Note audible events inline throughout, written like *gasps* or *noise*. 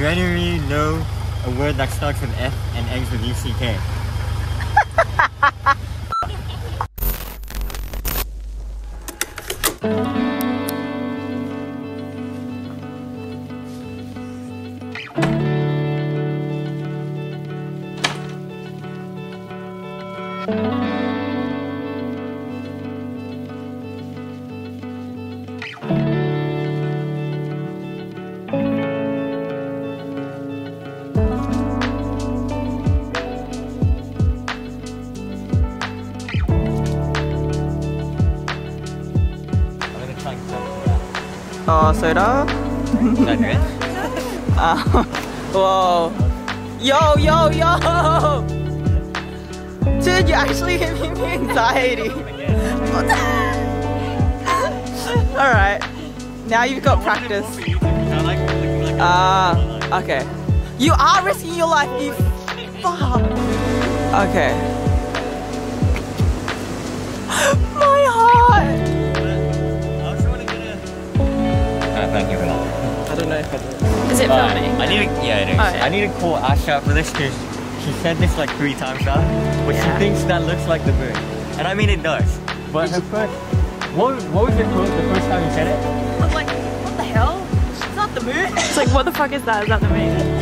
You know a word that starts with F and ends with UCK? I'm *laughs* Oh, Sota. that. Is that good? *laughs* Uh, whoa. Yo, yo, yo! Dude, you're actually giving me anxiety. *laughs* Alright. Now you've got practice. I like looking like a- Ah, okay. You are risking your life, you fuck. Okay. *gasps* My heart! Thank you for that. I don't know if I do. Is it Uh, filming? I need to, yeah, it is. Oh, yeah. I need to call Asha for this because she said this like three times now, but Yeah. she thinks that looks like the moon, and I mean it does. But her first, what, what was your quote the first time you said it? I was like, what the hell? It's not the moon. It's like, what the fuck is that? Is that the moon?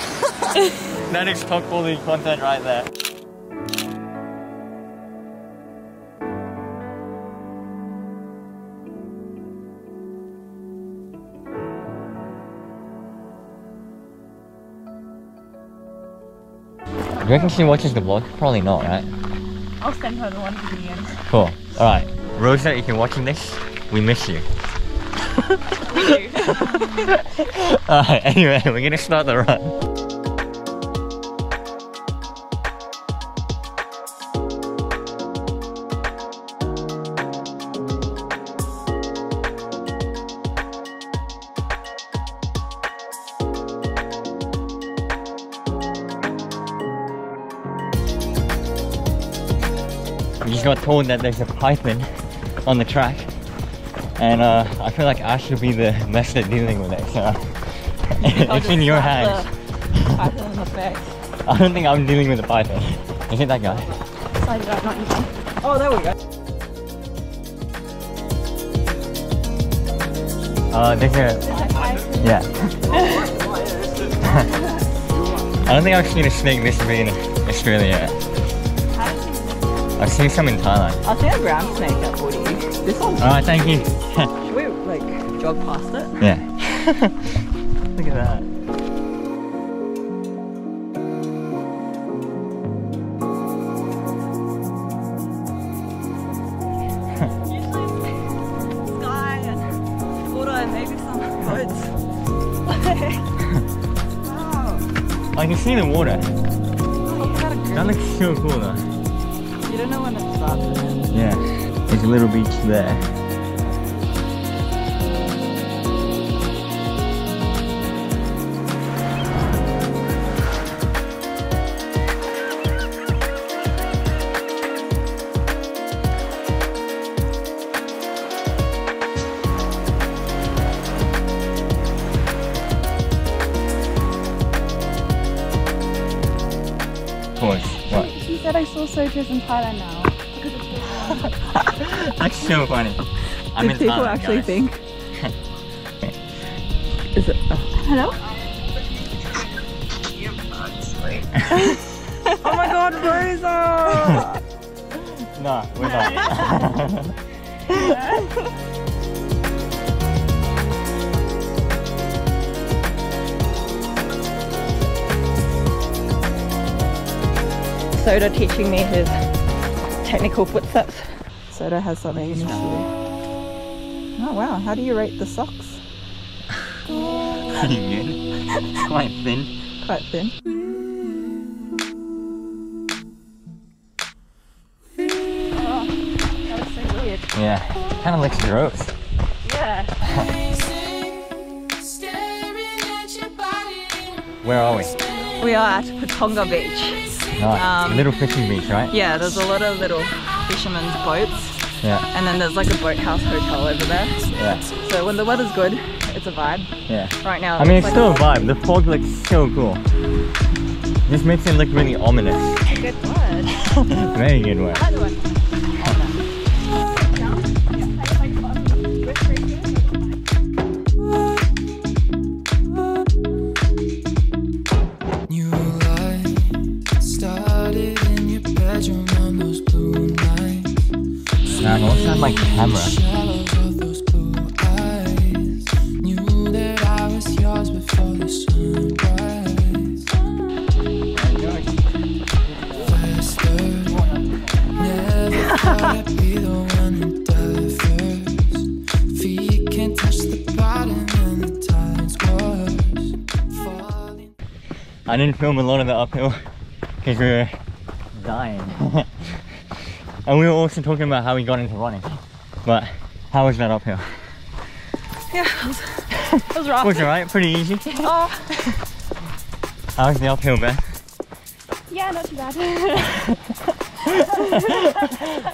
*laughs* that is top quality content right there. Do you reckon she watches the vlog? Probably not, right? I'll send her the one at the end. Cool. Alright. Rosa, if you're watching this, we miss you. *laughs* We do. *laughs* Alright, anyway, we're gonna start the run. Just got told that there's a python on the track and uh, I feel like I should be the best at dealing with it. So *laughs* it's in your hands. Python in the face. I don't think I'm dealing with a python. Is it that guy? Side out, not you. Oh, there we go. Uh, there's a yeah. *laughs* I don't think I've seen a snake this big in Australia. I've seen some in Thailand. I'll see a ground snake at 40. This one. Alright, thank you. *laughs* Should we like jog past it? yeah. *laughs* Look at that. Usually sky and water and maybe some goats. *laughs* wow. I can see the water. Oh, what a great- That looks so cool though. You don't know when. Yeah. There's a little beach there. I saw Sojourns in Thailand now. *laughs* That's so funny. I'm Did in people Thailand, actually guys. think? *laughs* Is it? Oh. Hello? *laughs* oh my god, Rosa! No, we're not. Sota teaching me his technical footsteps. Sota has something in his shoe. Oh wow, how do you rate the socks? Pretty good. *laughs* Quite thin. Quite thin. That was so weird. Yeah. Kind of looks gross. Yeah. Yeah. *laughs* Where are we? We are at Patonga Beach. Nice. Um, Little fishing beach, right? Yeah, there's a lot of little fishermen's boats, Yeah. and then there's like a boathouse hotel over there. Yeah. So when the weather's good, it's a vibe. Yeah. Right now, I mean, it's like still a vibe. The fog looks so cool. This makes it look really ominous. Good word. *laughs* Very good word. I didn't film a lot of the uphill because we were dying. *laughs* and we were also talking about how we got into running. But how was that uphill? yeah, it was, it was rough. Was alright? Pretty easy. Oh, How was the uphill, Ben? Yeah, not too bad. *laughs*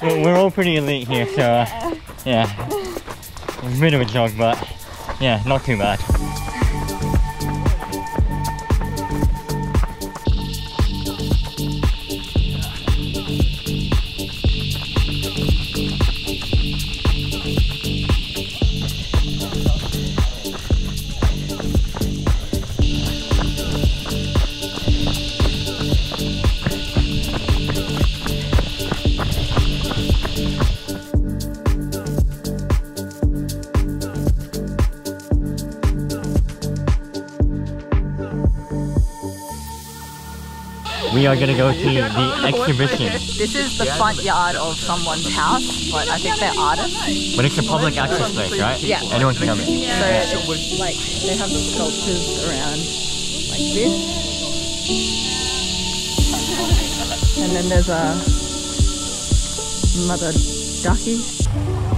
We're we're all pretty elite here, so uh, yeah. It was a bit of a jog, but yeah, not too bad. We are gonna go to the exhibition, this is the front yard of someone's house, but I think they're artists. but it's a public access place, right? Yeah. Anyone can come in. So it's like they have the sculptures around like this, and then there's a mother ducky.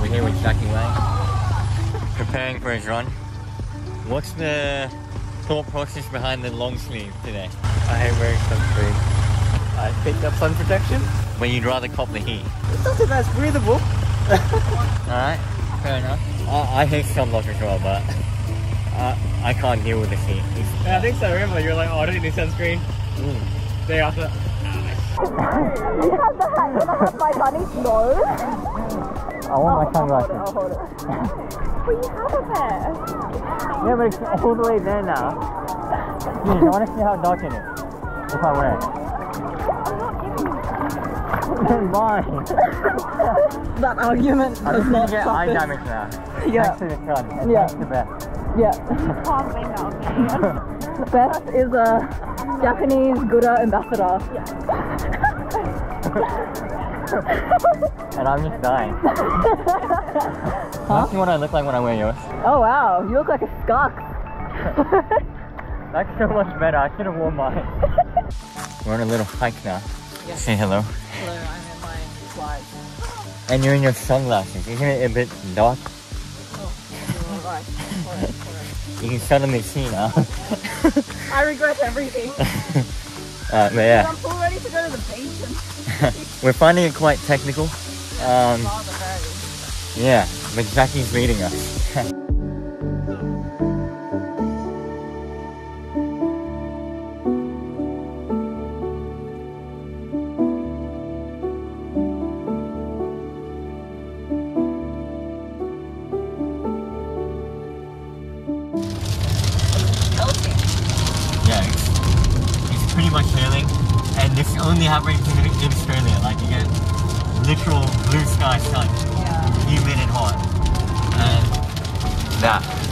We're here with Jackie Wang, preparing for his run. What's the thought process behind the long sleeve today? I hate wearing sunscreen. I picked up sun protection. When you'd rather cop the heat. It's not that it's breathable. *laughs* Alright, fair enough. I, I hate sunblock as well, but I, I can't deal with the heat. Yeah, I think so. Remember, you're like, oh, I don't need sunscreen. Mm. Day after. Ah. *laughs* You have the hat, you have my bunny's nose. I want my oh, sunglasses. I'll oh, hold it. *laughs* But you have a pair. Yeah, but it's all the way there now. *laughs* Dude, I want to see how dark it is. If I wear it. Then *laughs* why? That argument I'm does not gonna get eye damage now. Yeah. Thanks to the sun. And Yeah. thanks to Beth. Yeah. Can't blame that. Beth is a Japanese Gouda ambassador. *laughs* And I'm just dying. *laughs* Huh? See what I look like when I wear yours? Oh wow, you look like a skunk. That's so much better. I should have worn mine. *laughs* We're on a little hike now. Say hello. Hello, I'm in my slides. And you're in your sunglasses. Isn't it a bit dark? Oh, You can suddenly see now. I regret everything. Uh, but yeah, I'm full ready to go to the beach and *laughs* we're finding it quite technical. Um, yeah, but Jackie's leading us. *laughs* Australia. Like you get literal blue sky sun, Yeah. humid and hot, and that.